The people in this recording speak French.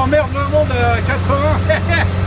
j'emmerde le monde euh, 80